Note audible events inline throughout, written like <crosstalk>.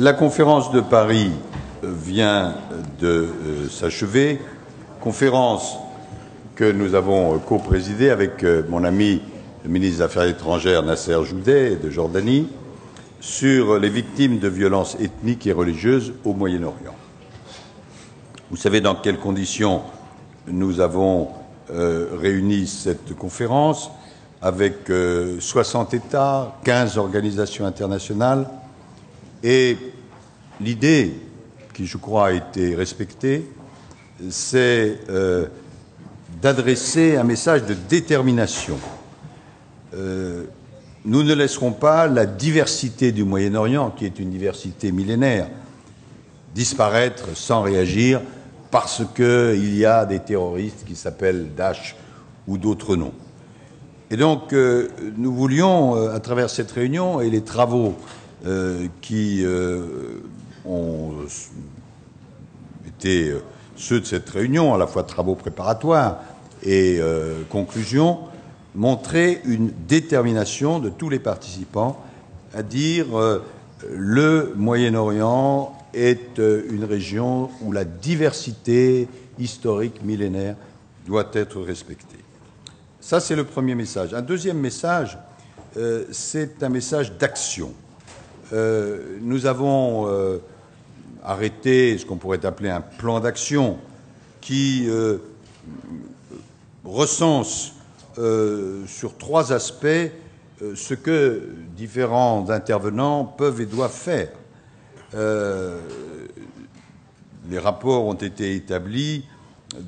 La conférence de Paris vient de euh, s'achever, conférence que nous avons co-présidée avec euh, mon ami le ministre des Affaires étrangères Nasser Joudet de Jordanie sur les victimes de violences ethniques et religieuses au Moyen-Orient. Vous savez dans quelles conditions nous avons euh, réuni cette conférence avec 60 États, 15 organisations internationales et l'idée qui, je crois, a été respectée, c'est euh, d'adresser un message de détermination. Euh, nous ne laisserons pas la diversité du Moyen-Orient, qui est une diversité millénaire, disparaître sans réagir parce qu'il y a des terroristes qui s'appellent Daesh ou d'autres noms. Et donc, euh, nous voulions, à travers cette réunion et les travaux qui ont été euh, ceux de cette réunion, à la fois travaux préparatoires et euh, conclusions, montraient une détermination de tous les participants à dire euh, le Moyen-Orient est une région où la diversité historique millénaire doit être respectée. Ça, c'est le premier message. Un deuxième message, c'est un message d'action. Nous avons arrêter ce qu'on pourrait appeler un plan d'action qui euh, recense euh, sur trois aspects euh, ce que différents intervenants peuvent et doivent faire. les rapports ont été établis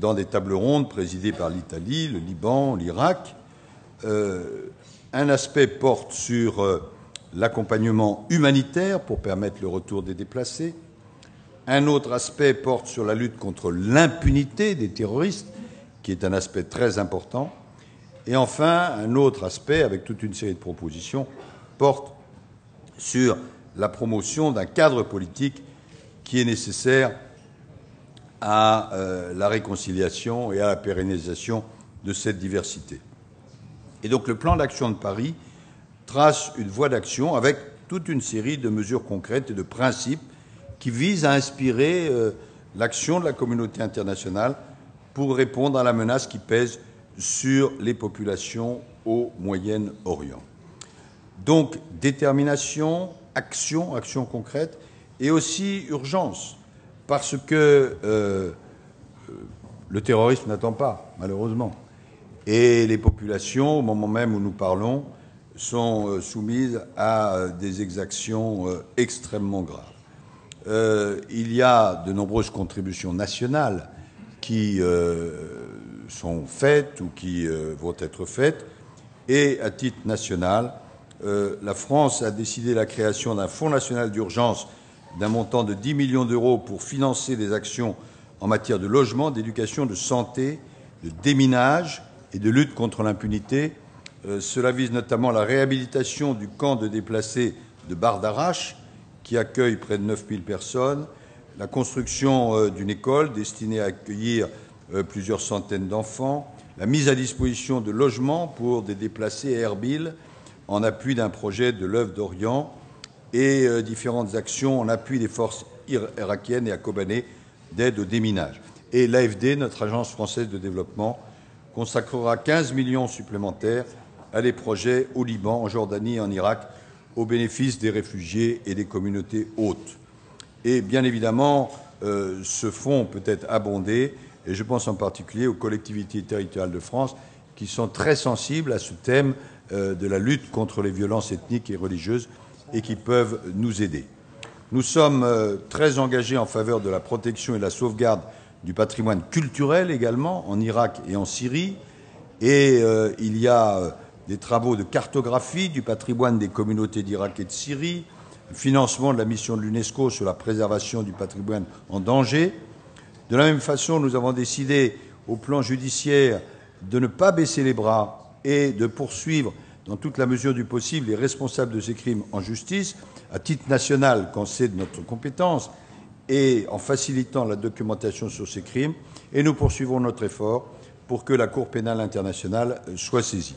dans des tables rondes présidées par l'Italie, le Liban, l'Irak. un aspect porte sur l'accompagnement humanitaire pour permettre le retour des déplacés. Un autre aspect porte sur la lutte contre l'impunité des terroristes, qui est un aspect très important. Et enfin, un autre aspect, avec toute une série de propositions, porte sur la promotion d'un cadre politique qui est nécessaire à euh, la réconciliation et à la pérennisation de cette diversité. Et donc le plan d'action de Paris trace une voie d'action avec toute une série de mesures concrètes et de principes qui vise à inspirer euh, l'action de la communauté internationale pour répondre à la menace qui pèse sur les populations au Moyen-Orient. Donc détermination, action, action concrète, et aussi urgence, parce que euh, le terrorisme n'attend pas, malheureusement. Et les populations, au moment même où nous parlons, sont euh, soumises à des exactions extrêmement graves. Euh, il y a de nombreuses contributions nationales qui euh, sont faites ou qui euh, vont être faites. Et à titre national, la France a décidé la création d'un fonds national d'urgence d'un montant de 10 millions d'euros pour financer des actions en matière de logement, d'éducation, de santé, de déminage et de lutte contre l'impunité. Cela vise notamment la réhabilitation du camp de déplacés de Bar-d'Arrache, qui accueille près de 9000 personnes, la construction euh, d'une école destinée à accueillir euh, plusieurs centaines d'enfants, la mise à disposition de logements pour des déplacés à Erbil en appui d'un projet de l'œuvre d'Orient et euh, différentes actions en appui des forces irakiennes et à Kobané d'aide au déminage. Et l'AFD, notre agence française de développement, consacrera 15 millions supplémentaires à des projets au Liban, en Jordanie et en Irak au bénéfice des réfugiés et des communautés hôtes. Et bien évidemment, euh, ce fonds peut être abondé, et je pense en particulier aux collectivités territoriales de France qui sont très sensibles à ce thème euh, de la lutte contre les violences ethniques et religieuses et qui peuvent nous aider. Nous sommes euh, très engagés en faveur de la protection et la sauvegarde du patrimoine culturel également en Irak et en Syrie. Et il y a des travaux de cartographie du patrimoine des communautés d'Irak et de Syrie, le financement de la mission de l'UNESCO sur la préservation du patrimoine en danger. De la même façon, nous avons décidé, au plan judiciaire, de ne pas baisser les bras et de poursuivre, dans toute la mesure du possible, les responsables de ces crimes en justice, à titre national, quand c'est de notre compétence, et en facilitant la documentation sur ces crimes. Et nous poursuivons notre effort pour que la Cour pénale internationale soit saisie.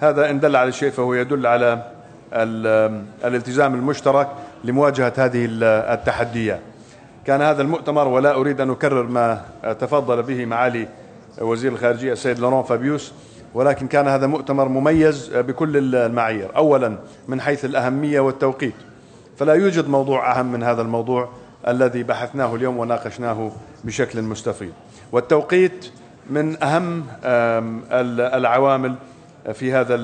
هذا إن دل على شيء فهو يدل على الالتزام المشترك لمواجهة هذه التحديات كان هذا المؤتمر ولا أريد أن أكرر ما تفضل به معالي وزير الخارجية السيد لوران فابيوس ولكن كان هذا مؤتمر مميز بكل المعايير. أولا من حيث الأهمية والتوقيت. فلا يوجد موضوع أهم من هذا الموضوع الذي بحثناه اليوم وناقشناه بشكل مستفيض. والتوقيت من أهم العوامل في هذا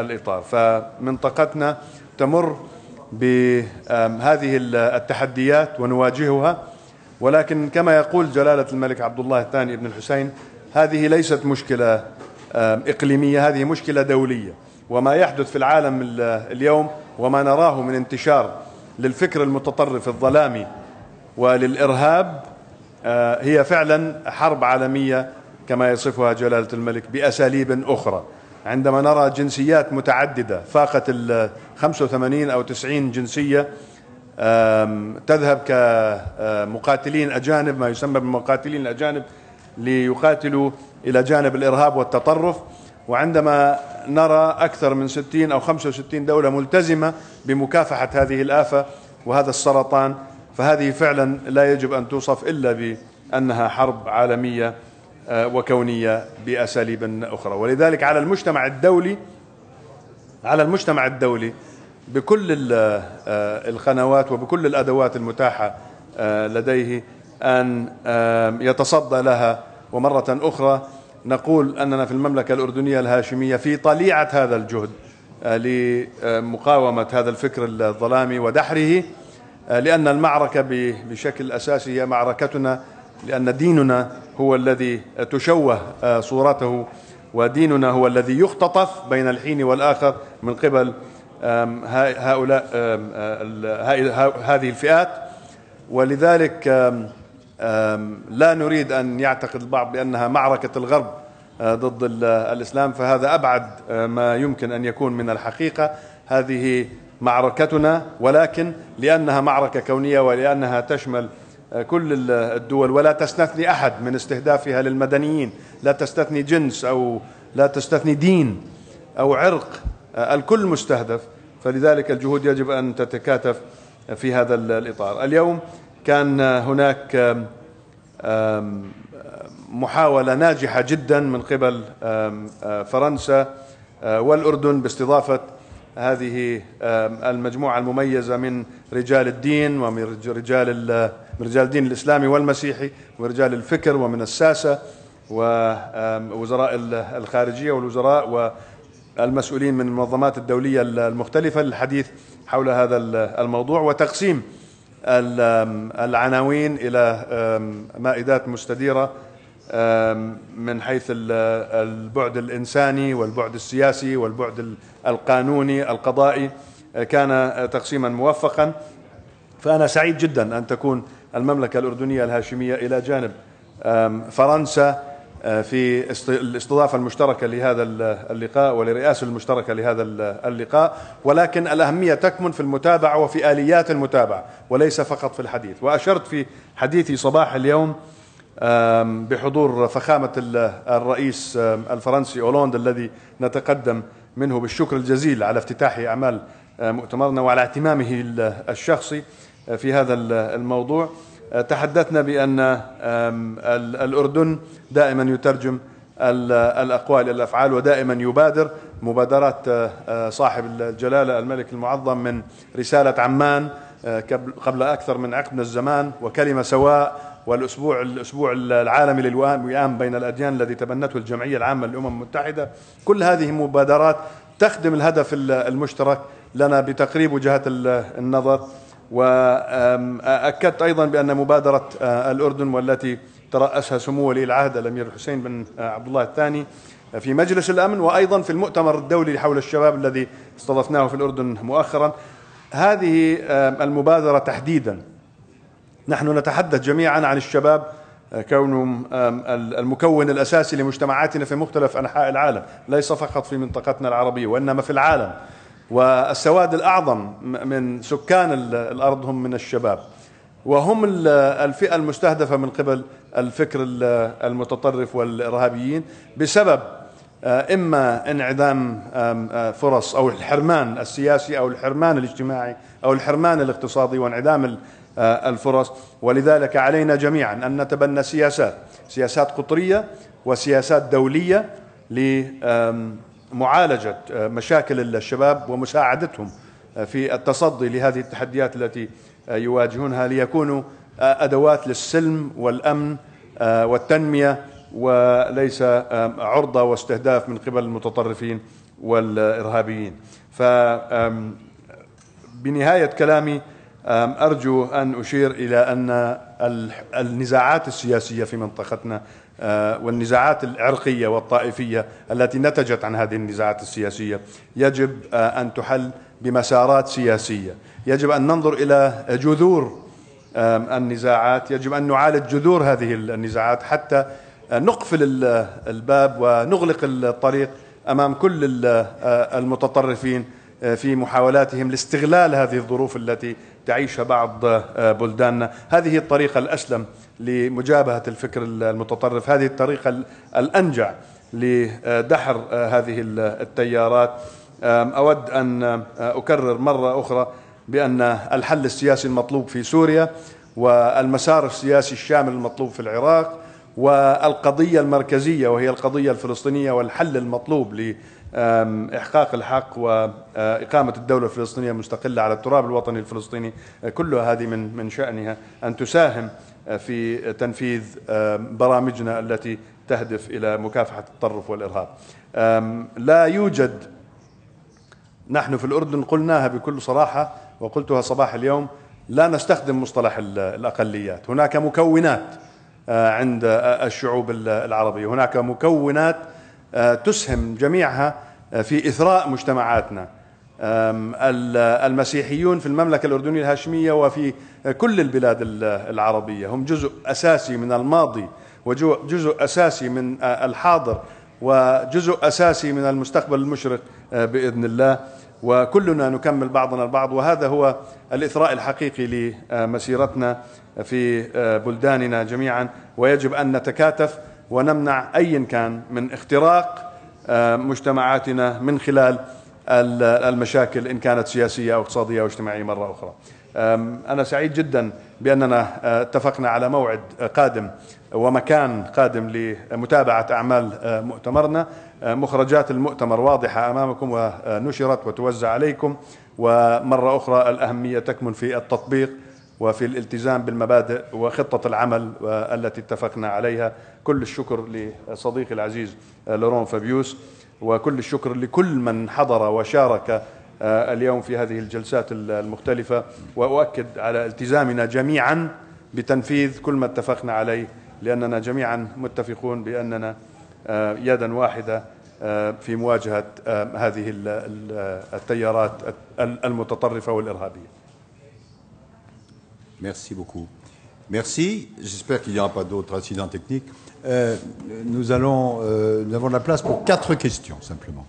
الإطار. فمنطقتنا تمر بهذه التحديات ونواجهها ولكن كما يقول جلالة الملك عبد الله الثاني بن الحسين هذه ليست مشكلة إقليمية هذه مشكلة دولية. وما يحدث في العالم اليوم وما نراه من انتشار للفكر المتطرف الظلامي وللإرهاب هي فعلا حرب عالمية كما يصفها جلالة الملك بأساليب أخرى. عندما نرى جنسيات متعددة فاقت ال 85 أو 90 جنسية تذهب كمقاتلين أجانب ما يسمى بالمقاتلين الأجانب ليقاتلوا إلى جانب الإرهاب والتطرف. وعندما نرى أكثر من 60 أو 65 دولة ملتزمة بمكافحة هذه الآفة وهذا السرطان فهذه فعلا لا يجب أن توصف إلا بأنها حرب عالمية وكونية بأساليب أخرى. ولذلك على المجتمع الدولي على المجتمع الدولي بكل القنوات وبكل الأدوات المتاحة لديه أن يتصدى لها. ومرة أخرى نقول أننا في المملكة الأردنية الهاشمية في طليعة هذا الجهد لمقاومة هذا الفكر الظلامي ودحره لأن المعركة بشكل أساسي هي معركتنا لأن ديننا هو الذي تشوه صورته وديننا هو الذي يختطف بين الحين والآخر من قبل هؤلاء هذه الفئات. ولذلك لا نريد أن يعتقد البعض بأنها معركة الغرب ضد الإسلام فهذا أبعد ما يمكن أن يكون من الحقيقة. هذه معركتنا ولكن لأنها معركة كونية ولأنها تشمل كل الدول ولا تستثني أحد من استهدافها للمدنيين. لا تستثني جنس أو لا تستثني دين أو عرق الكل مستهدف. فلذلك الجهود يجب أن تتكاتف في هذا الإطار. اليوم كان هناك محاولة ناجحة جدا من قبل فرنسا والأردن باستضافة هذه المجموعة المميزة من رجال الدين ومن رجال من رجال الدين الإسلامي والمسيحي ورجال الفكر ومن الساسة ووزراء الخارجية والوزراء والمسؤولين من المنظمات الدولية المختلفة للحديث حول هذا الموضوع وتقسيم العناوين إلى مائدات مستديرة من حيث البعد الإنساني والبعد السياسي والبعد القانوني القضائي كان تقسيما موفقا. فأنا سعيد جدا أن تكون المملكة الأردنية الهاشمية إلى جانب فرنسا في الاستضافة المشتركة لهذا اللقاء ولرئاسة المشتركة لهذا اللقاء. ولكن الأهمية تكمن في المتابعة وفي آليات المتابعة وليس فقط في الحديث. وأشرت في حديثي صباح اليوم بحضور فخامة الرئيس الفرنسي أولوند الذي نتقدم منه بالشكر الجزيل على افتتاح أعمال مؤتمرنا وعلى اهتمامه الشخصي في هذا الموضوع. تحدثنا بأن الأردن دائما يترجم الأقوال إلى الأفعال ودائما يبادر مبادرات صاحب الجلالة الملك المعظم من رسالة عمان قبل أكثر من عقد من الزمان وكلمة سواء والأسبوع الأسبوع العالمي للوئام بين الأديان الذي تبنته الجمعية العامة للأمم المتحدة. كل هذه مبادرات تخدم الهدف المشترك لنا بتقريب وجهات النظر. واكدت أيضا بأن مبادرة الأردن والتي ترأسها سمو ولي العهد الأمير الحسين بن عبد الله الثاني في مجلس الأمن وأيضا في المؤتمر الدولي حول الشباب الذي استضفناه في الأردن مؤخرا. هذه المبادرة تحديدا نحن نتحدث جميعا عن الشباب كونهم المكون الأساسي لمجتمعاتنا في مختلف أنحاء العالم ليس فقط في منطقتنا العربية وإنما في العالم. والسواد الأعظم من سكان الأرض هم من الشباب. وهم الفئة المستهدفة من قبل الفكر المتطرف والإرهابيين بسبب إما انعدام فرص أو الحرمان السياسي أو الحرمان الاجتماعي أو الحرمان الاقتصادي وانعدام الفرص. ولذلك علينا جميعا أن نتبنى سياسات سياسات قطرية وسياسات دولية لمعالجة مشاكل الشباب ومساعدتهم في التصدي لهذه التحديات التي يواجهونها ليكونوا أدوات للسلم والأمن والتنمية وليس عرضة واستهداف من قبل المتطرفين والإرهابيين. فبنهاية كلامي أرجو أن أشير إلى أن النزاعات السياسية في منطقتنا والنزاعات العرقية والطائفية التي نتجت عن هذه النزاعات السياسية يجب أن تحل بمسارات سياسية. يجب أن ننظر إلى جذور النزاعات يجب أن نعالج جذور هذه النزاعات حتى نقفل الباب ونغلق الطريق أمام كل المتطرفين في محاولاتهم لاستغلال هذه الظروف التي تعيشها بعض بلداننا. هذه الطريقة الأسلم لمجابهة الفكر المتطرف. هذه الطريقة الأنجع لدحر هذه التيارات. أود أن أكرر مرة أخرى بأن الحل السياسي المطلوب في سوريا والمسار السياسي الشامل المطلوب في العراق والقضية المركزية وهي القضية الفلسطينية والحل المطلوب لإحقاق الحق وإقامة الدولة الفلسطينية المستقلة على التراب الوطني الفلسطيني كل هذه من من شأنها أن تساهم في تنفيذ برامجنا التي تهدف إلى مكافحة التطرف والإرهاب. لا يوجد نحن في الأردن قلناها بكل صراحة وقلتها صباح اليوم لا نستخدم مصطلح الأقليات. هناك مكونات عند الشعوب العربية. هناك مكونات تسهم جميعها في إثراء مجتمعاتنا. المسيحيون في المملكة الأردنية الهاشمية وفي كل البلاد العربية هم جزء أساسي من الماضي وجزء أساسي من الحاضر وجزء أساسي من المستقبل المشرق بإذن الله. وكلنا نكمل بعضنا البعض وهذا هو الإثراء الحقيقي لمسيرتنا في بلداننا جميعا. ويجب أن نتكاتف ونمنع أيا كان من اختراق مجتمعاتنا من خلال المشاكل إن كانت سياسية أو اقتصادية أو اجتماعية مرة أخرى. أنا سعيد جدا بأننا اتفقنا على موعد قادم ومكان قادم لمتابعة أعمال مؤتمرنا. مخرجات المؤتمر واضحة أمامكم ونشرت وتوزع عليكم. ومرة أخرى الأهمية تكمن في التطبيق وفي الالتزام بالمبادئ وخطة العمل التي اتفقنا عليها. كل الشكر لصديقي العزيز لورون فابيوس وكل الشكر لكل من حضر وشارك اليوم في هذه الجلسات المختلفة. وأؤكد على التزامنا جميعا بتنفيذ كل ما اتفقنا عليه لأننا جميعا متفقون بأننا يدا واحدة في مواجهة هذه التيارات المتطرفة والإرهابية. Merci beaucoup. Merci. J'espère qu'il n'y aura pas d'autres incidents techniques. Euh, euh, nous avons la place pour quatre questions, simplement.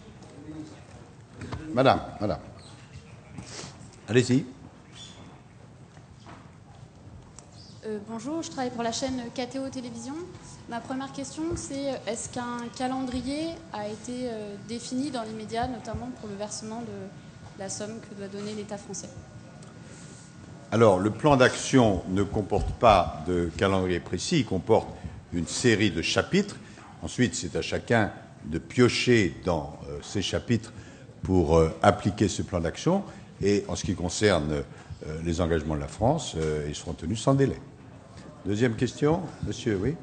Madame, madame. Allez-y. Euh, bonjour, je travaille pour la chaîne KTO Télévision. Ma première question, c'est est-ce qu'un calendrier a été défini dans les médias, notamment pour le versement de la somme que doit donner l'État français? Alors, le plan d'action ne comporte pas de calendrier précis, il comporte une série de chapitres. Ensuite, c'est à chacun de piocher dans euh, ces chapitres pour euh, appliquer ce plan d'action. Et en ce qui concerne euh, les engagements de la France, ils seront tenus sans délai. Deuxième question, monsieur, oui.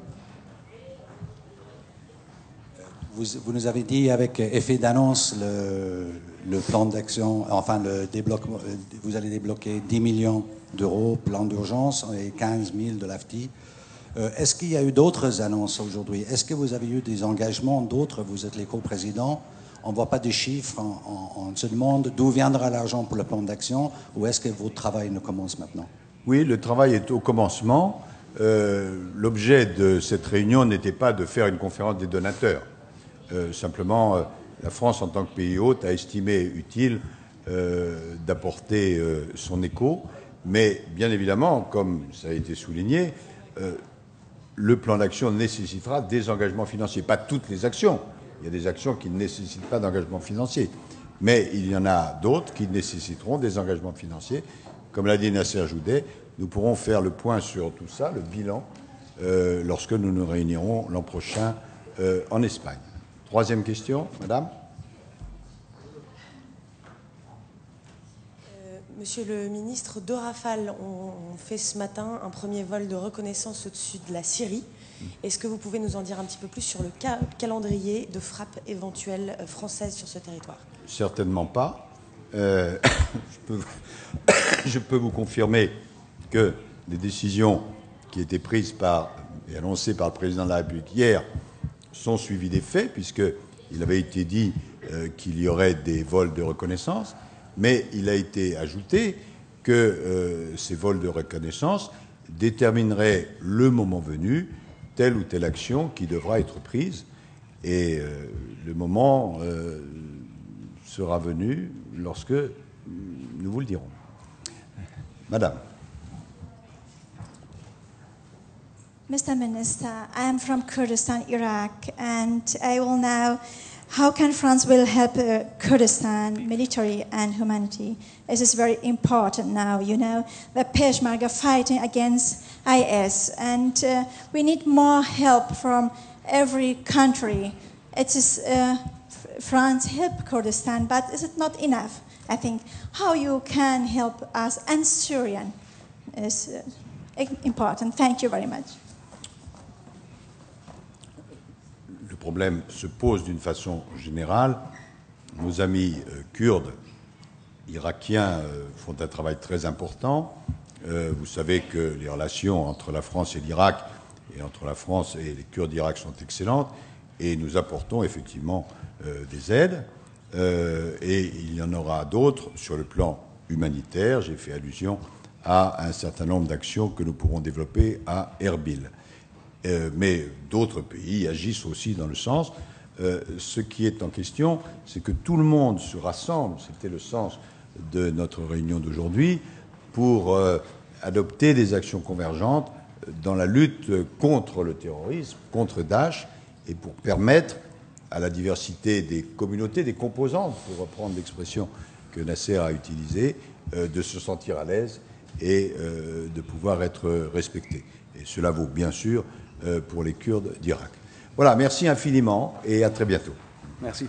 Vous, nous avez dit avec effet d'annonce le, plan d'action, enfin le débloquement, vous allez débloquer 10 millions d'euros, plan d'urgence et 15 000 de l'AFTI. Euh, Est-ce qu'il y a eu d'autres annonces aujourd'hui? Est-ce que vous avez eu des engagements d'autres? Vous êtes les co-présidents on ne voit pas de chiffres, on, se demande d'où viendra l'argent pour le plan d'action, ou est-ce que votre travail ne commence maintenant? Oui, le travail est au commencement. Euh, l'objet de cette réunion n'était pas de faire une conférence des donateurs. Euh, simplement, la France, en tant que pays hôte, a estimé utile d'apporter son écho. Mais bien évidemment, comme ça a été souligné, le plan d'action nécessitera des engagements financiers. Pas toutes les actions. Il y a des actions qui ne nécessitent pas d'engagement financier. Mais il y en a d'autres qui nécessiteront des engagements financiers. Comme l'a dit Nasser Joudet, nous pourrons faire le point sur tout ça, le bilan, euh, lorsque nous nous réunirons l'an prochain euh, en Espagne. Troisième question, Madame? Monsieur le ministre, deux rafales ont fait ce matin un premier vol de reconnaissance au-dessus de la Syrie. Est-ce que vous pouvez nous en dire un petit peu plus sur le calendrier de frappe éventuelle française sur ce territoire? Certainement pas. <coughs> je, peux, <coughs> je, peux, vous confirmer que les décisions qui étaient prises par, et annoncées par le président de la République hier sont suivies des faits, puisqu'il avait été dit euh, qu'il y aurait des vols de reconnaissance, mais il a été ajouté que euh, ces vols de reconnaissance détermineraient le moment venu telle ou telle action qui devra être prise. Et euh, le moment sera venu lorsque nous vous le dirons. Madame. Kurdistan. How can France will help uh, Kurdistan military and humanity? This is very important now. You know, the Peshmerga fighting against IS, and uh, we need more help from every country. It is uh, France help Kurdistan, but is it not enough? I think how you can help us and Syrian is uh, important. Thank you very much. Problème se pose d'une façon générale. Nos amis euh, kurdes irakiens euh, font un travail très important. Euh, vous savez que les relations entre la France et l'Irak et entre la France et les Kurdes d'Irak sont excellentes et nous apportons effectivement des aides. et il y en aura d'autres sur le plan humanitaire. J'ai fait allusion à un certain nombre d'actions que nous pourrons développer à Erbil. Euh, mais d'autres pays agissent aussi dans le sens. Euh, ce qui est en question, c'est que tout le monde se rassemble, c'était le sens de notre réunion d'aujourd'hui, pour euh, adopter des actions convergentes dans la lutte contre le terrorisme, contre Daesh, et pour permettre à la diversité des communautés, des composantes, pour reprendre l'expression que Nasser a utilisée, de se sentir à l'aise et de pouvoir être respectés. Et cela vaut bien sûr pour les Kurdes d'Irak. Voilà, merci infiniment et à très bientôt. Merci.